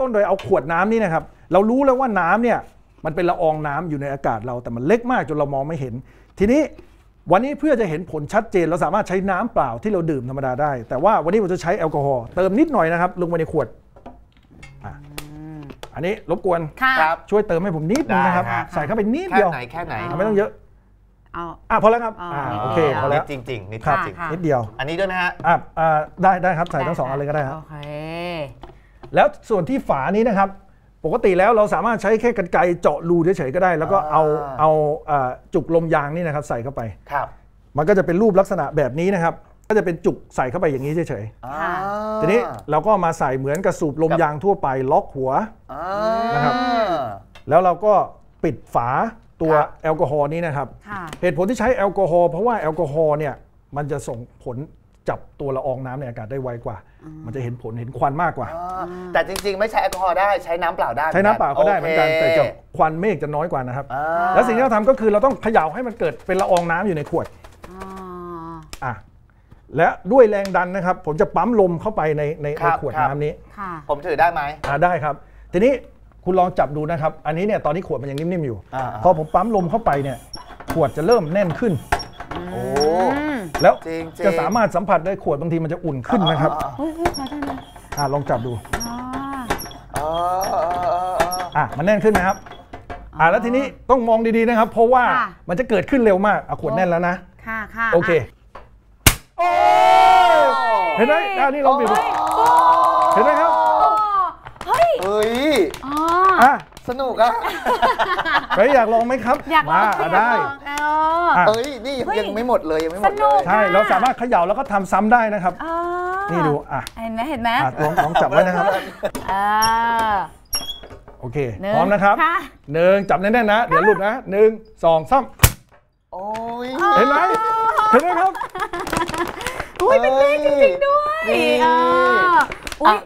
ต้นโดยเอาขวดน้ำนี่นะครับ เรารู้แล้วว่าน้ำเนี่ยมันเป็นละอองน้ำอยู่ในอากาศเราแต่มันเล็กมากจนเรามองไม่เห็น ทีนี้วันนี้เพื่อจะเห็นผลชัดเจน เราสามารถใช้น้ำเปล่าที่เราดื่มธรรมดาได้ แต่ว่าวันนี้ผมจะใช้แอลกอฮอล์เติมนิดหน่อยนะครับลงไปในขวดอะอันนี้รบกวนค่ะครับช่วยเติมให้ผมนิดนึงนะครับได้ฮะใส่เข้าไปนิดแค่เดียวไหนแค่ไหนอะไม่ต้องเยอะเอาอะพอแล้วครับอ๋ออ่อ่าโอเคพอแล้วนิดจริงๆนิดครับจริงค่ะนิดเดียวๆอันนี้ด้วยไหมฮะอะอ่าได้ได้ครับใส่ทั้งสองอันเลยก็ได้ครับโอเค แล้วส่วนที่ฝานี้นะครับ ปกติแล้วเราสามารถใช้แค่กรรไกรเจาะรูเฉยๆก็ได้ แล้วก็เอาอ่าเอาอ่าจุกลมยางนี่นะครับใส่เข้าไป ครับ มันก็จะเป็นรูปลักษณะแบบนี้นะครับ ก็จะเป็นจุกใส่เข้าไปอย่างนี้เฉยอ่าๆทีนี้เราก็มาใส่เหมือนกระสูบลมครับยางทั่วไปล็อกหัวอ่านะครับ แล้วเราก็ปิดฝาตัวครับแอลกอฮอล์นี้นะครับค่ะเหตุผลที่ใช้แอลกอฮอล์เพราะว่าแอลกอฮอล์เนี่ยมันจะส่งผล จับตัวละอองน้ำในอากาศได้ไวกว่า มันจะเห็นผลเห็นควันมากกว่าอ่า แต่จริงๆ ไม่ใช้แอลกอฮอล์ได้ใช้น้ำเปล่าได้ ใช้น้ำเปล่าก็ได้เหมือนกันโคแต่จะควันเมฆจะน้อยกว่านะครับอ่าแล้วสิ่งที่เราทำก็คือเราต้องเขย่าให้มันเกิดเป็นละอองน้ำอยู่ในขวดอ๋ออะและด้วยแรงดันนะครับ ผมจะปั๊มลมเข้าไปในในคในรับขวดครับน้ำนี้ค่ะผมถือได้ไหมอะได้ครับ ทีนี้คุณลองจับดูนะครับ อันนี้เนี่ยตอนนี้ขวดมันยังนิ่มๆอยู่อ่าพอผมปั๊มลมเข้าไปเนี่ยขวดจะเริ่มแน่นขึ้นโอ้อืม แล้วจริงๆ จะสามารถสัมผัสได้ขวดบางทีมันจะอุ่นขึ้นนะครับอ่าเฮ้ยเฮ้ยมาได้เลยอะลองจับดู อ๋ออ่าอ่าอ่าอ่าอะมันแน่นขึ้นไหมครับ อะแล้วทีนี้ต้องมองดีๆนะครับ เพราะว่าค่ะ มันจะเกิดขึ้นเร็วมากอะขวดแน่นแล้วนะ ค่ะค่ะโอเคโอ้ยเห็นไหมอะนี่ลองบีบดูเห็นไหมครับโอ้เฮ้ยเฮ้ย อ๋ออะสนุกอะ ใครอยากลองไหมครับอยากลมาองอะได้ อยากลองเอออะ เอ้ยนี่เฮ้ย ยังไม่หมดเลยยังไม่หมดสนุเลกย ใช่เราสามารถเขย่าแล้วก็ทำซ้ำได้นะครับ อ๋อนี่ดูอะ เห็นไหมเห็นไหมอะลองลองจับไว้นะครับ เออโอเค หนึ่งพร้อมนะครับค่ะหนึ่งจับแน่นๆนะ เดี๋ยวหลุดนะหนึ่งสองสามโอ้ยเห็นไหมเห็นไหมครับ อุ้ยเป็นเลขจริงๆด้วยนี่เอออุ้ย อะ